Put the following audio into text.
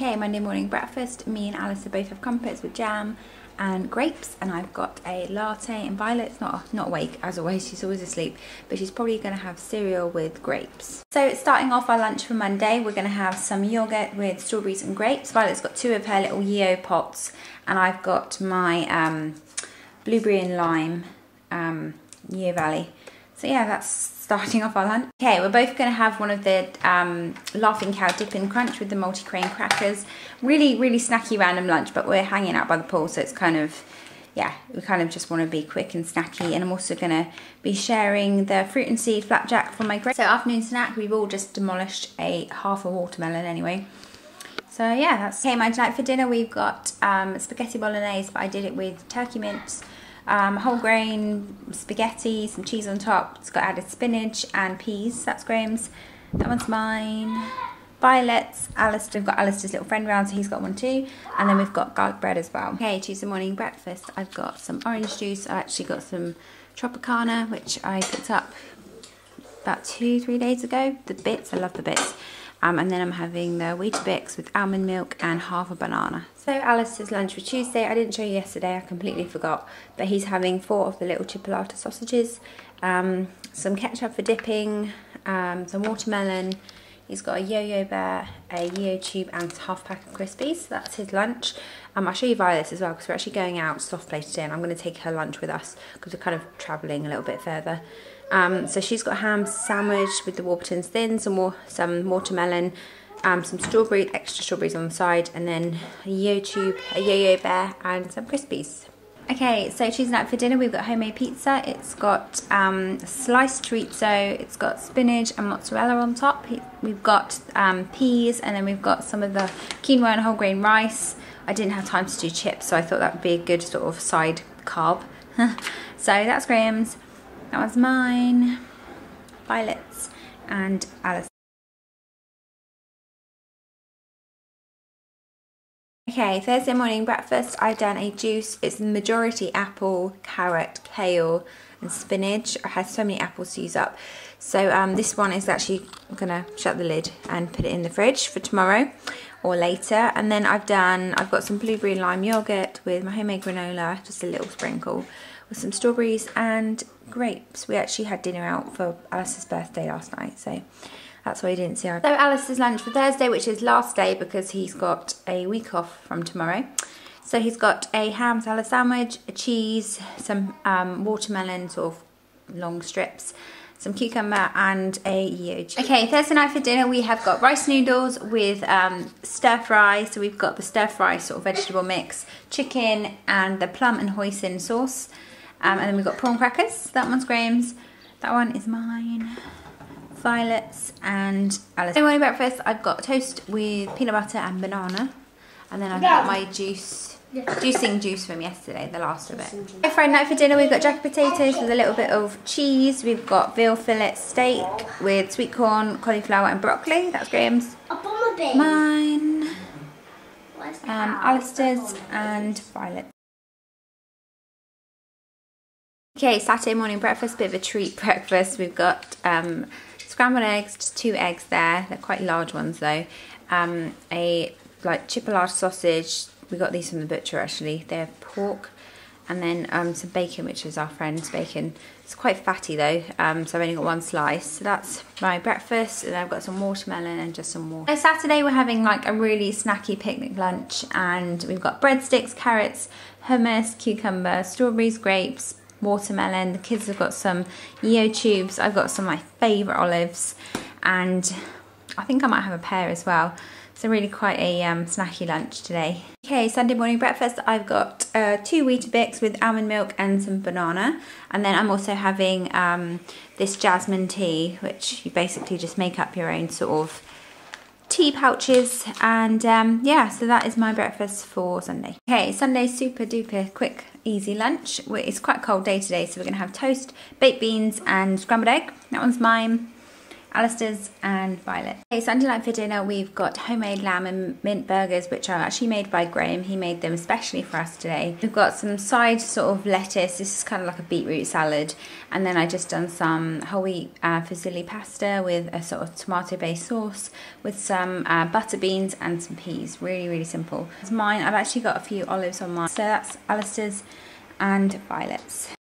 Okay, Monday morning breakfast. Me and Alice are both have crumpets with jam and grapes and I've got a latte and Violet's not not awake as always. She's always asleep but she's probably going to have cereal with grapes. So starting off our lunch for Monday we're going to have some yogurt with strawberries and grapes. Violet's got two of her little Yeo pots and I've got my um, blueberry and lime um, Yeo Valley so yeah that's starting off our lunch. Okay, we're both going to have one of the um, Laughing Cow Dip and Crunch with the multi-grain crackers. Really, really snacky random lunch, but we're hanging out by the pool, so it's kind of, yeah, we kind of just want to be quick and snacky. And I'm also going to be sharing the fruit and seed flapjack from my great. So afternoon snack, we've all just demolished a half a watermelon anyway. So yeah, that's okay. My tonight for dinner, we've got um, spaghetti bolognese, but I did it with turkey mince um, whole grain spaghetti, some cheese on top. It's got added spinach and peas. That's Graham's. That one's mine. Violet's, Alistair, we've got Alistair's little friend round, so he's got one too. And then we've got garlic bread as well. Okay, Tuesday morning breakfast. I've got some orange juice. I actually got some Tropicana, which I picked up about two, three days ago. The bits, I love the bits. Um, and then I'm having the Weetabix with almond milk and half a banana. So Alice's lunch for Tuesday, I didn't show you yesterday, I completely forgot. But he's having four of the little chipolata sausages, um, some ketchup for dipping, um, some watermelon. He's got a yo-yo bear, a yo tube and half pack of Crispies. So that's his lunch. Um, I'll show you Violet as well because we're actually going out soft play today and I'm going to take her lunch with us because we're kind of travelling a little bit further. Um, so she's got ham sandwich with the Warburton's thin, some more, some watermelon, um, some strawberry, extra strawberries on the side, and then a yo tube, a yo-yo bear, and some Crispies. Okay, so Tuesday night for dinner we've got homemade pizza. It's got um, sliced chorizo, it's got spinach and mozzarella on top. We've got um, peas and then we've got some of the quinoa and whole grain rice. I didn't have time to do chips, so I thought that would be a good sort of side carb. so that's Graham's. That was mine, Violet's, and Alice. Okay, Thursday morning breakfast, I've done a juice. It's majority apple, carrot, kale, and spinach. I had so many apples to use up. So um, this one is actually, I'm gonna shut the lid and put it in the fridge for tomorrow or later. And then I've done, I've got some blueberry lime yogurt with my homemade granola, just a little sprinkle with some strawberries and grapes. We actually had dinner out for Alice's birthday last night, so that's why you didn't see our... So Alice's lunch for Thursday, which is last day because he's got a week off from tomorrow. So he's got a ham salad sandwich, a cheese, some um, watermelon sort of long strips, some cucumber and a huge. Okay, Thursday night for dinner we have got rice noodles with um, stir fry. So we've got the stir fry sort of vegetable mix, chicken and the plum and hoisin sauce. Um, and then we've got prawn crackers. That one's Graham's. That one is mine. Violet's and Alice. Morning breakfast, I've got toast with peanut butter and banana. And then I've got my juice, juicing juice from yesterday, the last of it. Friday night for dinner, we've got jacket potatoes with a little bit of cheese. We've got veal fillet steak with sweet corn, cauliflower and broccoli. That's Graham's. Mine. Um, Alistair's and Violet. Okay, Saturday morning breakfast, bit of a treat breakfast. We've got um, scrambled eggs, just two eggs there. They're quite large ones though. Um, a like chipolata sausage. We got these from the butcher actually. They're pork. And then um, some bacon, which is our friend's bacon. It's quite fatty though, um, so I've only got one slice. So that's my breakfast, and I've got some watermelon and just some water. So Saturday we're having like a really snacky picnic lunch, and we've got breadsticks, carrots, hummus, cucumber, strawberries, grapes, watermelon. The kids have got some Yeo tubes. I've got some of my favourite olives and I think I might have a pear as well. So really quite a um, snacky lunch today. Okay, Sunday morning breakfast, I've got uh, two Weetabix with almond milk and some banana. And then I'm also having um, this jasmine tea, which you basically just make up your own sort of tea pouches and um, yeah so that is my breakfast for Sunday. Okay Sunday super duper quick easy lunch. It's quite a cold day today so we're going to have toast, baked beans and scrambled egg. That one's mine. Alistair's and Violet. Okay, Sunday night for dinner we've got homemade lamb and mint burgers which are actually made by Graham. He made them especially for us today. We've got some side sort of lettuce. This is kind of like a beetroot salad. And then I just done some whole wheat uh, fusilli pasta with a sort of tomato based sauce with some uh, butter beans and some peas. Really, really simple. It's mine. I've actually got a few olives on mine. So that's Alistair's and Violet's.